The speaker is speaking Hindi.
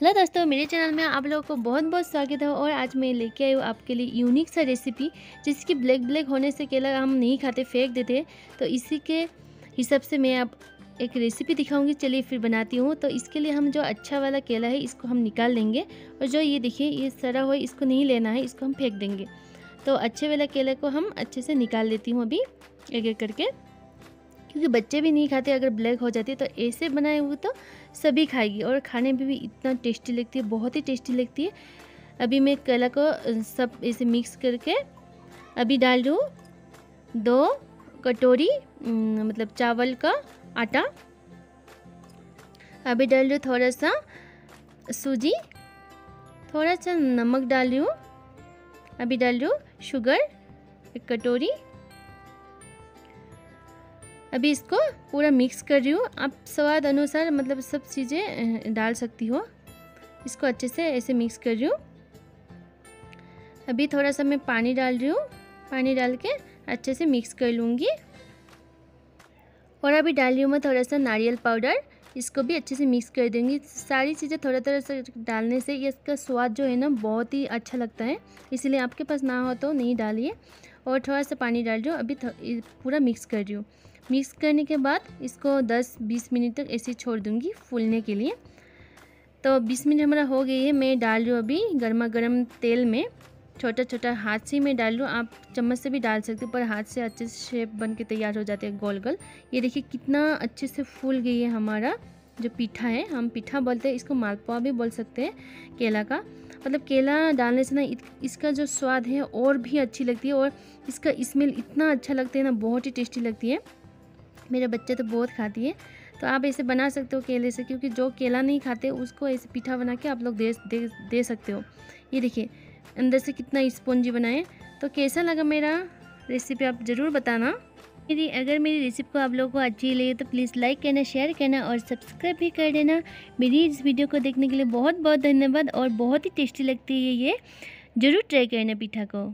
हेलो दोस्तों, मेरे चैनल में आप लोगों को बहुत बहुत स्वागत है और आज मैं लेके आई हूँ आपके लिए यूनिक सा रेसिपी जिसकी ब्लैक ब्लैक होने से केला हम नहीं खाते, फेंक देते तो इसी के हिसाब से मैं आप एक रेसिपी दिखाऊँगी। चलिए फिर बनाती हूँ। तो इसके लिए हम जो अच्छा वाला केला है, इसको हम निकाल लेंगे। और जो ये देखिए, ये सड़ा हुआ इसको नहीं लेना है, इसको हम फेंक देंगे। तो अच्छे वाला केला को हम अच्छे से निकाल लेती हूँ अभी एक एक करके। क्योंकि बच्चे भी नहीं खाते, अगर ब्लैक हो जाती है तो ऐसे बनाए हुए तो सभी खाएगी और खाने में भी इतना टेस्टी लगती है, बहुत ही टेस्टी लगती है। अभी मैं केला को सब ऐसे मिक्स करके अभी डाल दूँ दो कटोरी मतलब चावल का आटा। अभी डाल दूँ थोड़ा सा सूजी, थोड़ा सा नमक डाल दूँ अभी डाल दूँ शुगर एक कटोरी। अभी इसको पूरा मिक्स कर रही हूँ। आप स्वाद अनुसार मतलब सब चीज़ें डाल सकती हो। इसको अच्छे से ऐसे मिक्स कर रही हूँ। अभी थोड़ा सा मैं पानी डाल रही हूँ। पानी डाल के अच्छे से मिक्स कर लूँगी। और अभी डाल रही हूँ मैं थोड़ा सा नारियल पाउडर। इसको भी अच्छे से मिक्स कर देंगी। सारी चीज़ें थोड़ा थोड़ा सा डालने से इसका स्वाद जो है ना बहुत ही अच्छा लगता है। इसलिए आपके पास ना हो तो नहीं डालिए। और थोड़ा सा पानी डाल रही हूँ। अभी पूरा मिक्स कर रही हूँ। मिक्स करने के बाद इसको 10-20 मिनट तक ऐसे छोड़ दूँगी फूलने के लिए। तो 20 मिनट हमारा हो गई है। मैं डाल रही हूँ अभी गर्मा गर्म तेल में। छोटा छोटा हाथ से मैं डाल लूँ आप चम्मच से भी डाल सकते हो, पर हाथ से अच्छे से शेप बन के तैयार हो जाते हैं गोल गोल ये देखिए कितना अच्छे से फूल गई है हमारा। जो पीठा है, हम पीठा बोलते हैं, इसको मालपुआ भी बोल सकते हैं, केला का। मतलब केला डालने से ना इसका जो स्वाद है और भी अच्छी लगती है और इसका स्मेल इतना अच्छा लगता है ना, बहुत ही टेस्टी लगती है। मेरे बच्चे तो बहुत खाती है। तो आप ऐसे बना सकते हो केले से, क्योंकि जो केला नहीं खाते, उसको ऐसे पीठा बना के आप लोग दे दे दे सकते हो। ये देखिए, अंदर से कितना स्पॉन्जी बनाए। तो कैसा लगा मेरा रेसिपी आप ज़रूर बताना। मेरी अगर मेरी रेसिपी को आप लोगों को अच्छी लगे तो प्लीज़ लाइक करना शेयर करना और सब्सक्राइब भी कर देना। मेरी इस वीडियो को देखने के लिए बहुत बहुत धन्यवाद और बहुत ही टेस्टी लगती है ये। ज़रूर ट्राई करना पीठा को।